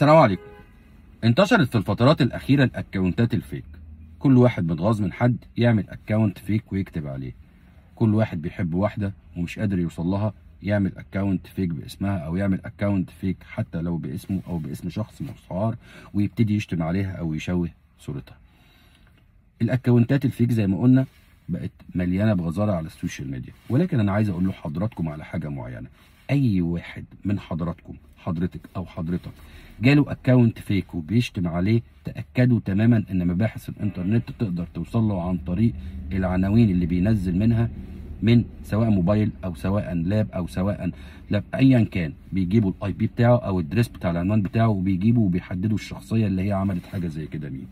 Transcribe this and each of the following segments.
السلام عليكم. انتشرت في الفترات الأخيرة الأكونتات ال fake. كل واحد متغاظ من حد يعمل account fake ويكتب عليه. كل واحد بيحب واحدة ومش قادر يوصل لها يعمل account fake باسمها أو يعمل account fake حتى لو باسمه أو باسم شخص مستعار ويبتدي يشتم عليها أو يشوه صورتها. الأكونتات ال fake زي ما قلنا بقت مليانة بغزارة على ال social media. ولكن أنا عايز أقول لحضراتكم على حاجة معينة. أي واحد من حضراتكم حضرتك أو حضرتك جاله account fake وبيشتم عليه تأكدوا تماما إن مباحث الإنترنت تقدر توصل له عن طريق العناوين اللي بينزل منها من سواء موبايل أو سواء lap أو سواء lap ايا كان. بيجيبوا ال IP بتاعه أو ال address بتاع العنوان بتاعه وبيجيبوا وبيحددوا الشخصية اللي هي عملت حاجة زي كده مين.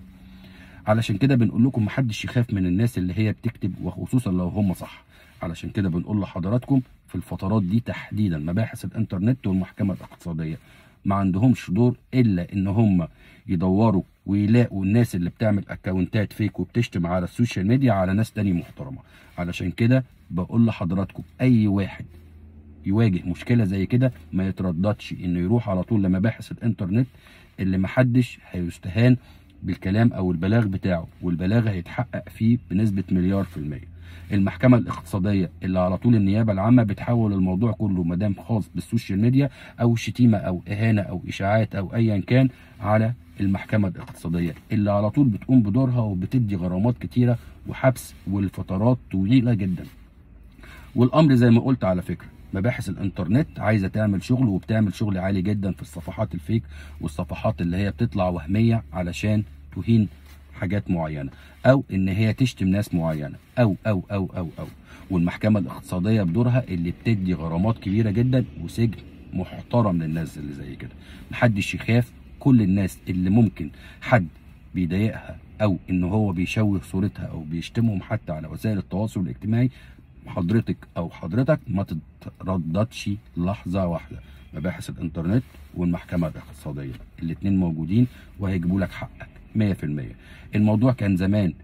علشان كده بنقول لكم محدش يخاف من الناس اللي هي بتكتب وخصوصا لو هم صح. علشان كده بنقول لحضراتكم في الفترات دي تحديدا مباحث الإنترنت والمحكمة الاقتصادية. ما عندهمش دور إلا إن هم يدوروا ويلاقوا الناس اللي بتعمل أكونتات fake وبتشتم على ال social media على ناس تاني محترمة. علشان كده بقول لحضراتكم أي واحد يواجه مشكلة زي كده ما يترددش إنه يروح على طول لمباحث الإنترنت اللي محدش هيستهان بالكلام أو البلاغ بتاعه والبلاغ هيتحقق فيه بنسبة مليار في المية. المحكمة الاقتصادية اللي على طول النيابة العامة بتحول الموضوع كله ما دام خاص بال social media أو شتيمة أو إهانة أو إشاعات أو ايا كان على المحكمة الاقتصادية اللي على طول بتقوم بدورها وبتدي غرامات كتيرة وحبس والفترات طويلة جدا. والأمر زي ما قلت على فكرة مباحث الإنترنت عايزة تعمل شغل وبتعمل شغل عالي جدا في الصفحات ال fake والصفحات اللي هي بتطلع وهمية علشان تهين حاجات معينة أو إن هي تشتم ناس معينة أو أو أو أو أو. والمحكمة الاقتصادية بدورها اللي بتدي غرامات كبيرة جدا وسجن محترم للناس اللي زي كده. محدش يخاف كل الناس اللي ممكن حد بيضايقها أو إن هو بيشوه صورتها أو بيشتمهم حتى على وسائل التواصل الاجتماعي حضرتك أو حضرتك ما تترددش لحظة واحدة. مباحث الإنترنت والمحكمة الاقتصادية الاثنين موجودين وهيجيبوا لك حقك. 100% الموضوع كان زمان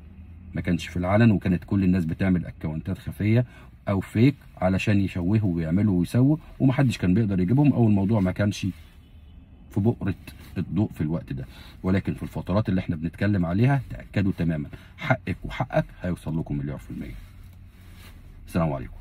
ما كانش في العلن وكانت كل الناس بتعمل أكونتات خفية أو فيك علشان يشوهوا ويعملوا ويسووا ومحدش كان بيقدر يجيبهم أو الموضوع ما كانش في بؤرة الضوء في الوقت ده. ولكن في الفترات اللي إحنا بنتكلم عليها تأكدوا تماما. حقك وحقك هيوصل لكم مليار في المية. السلام عليكم.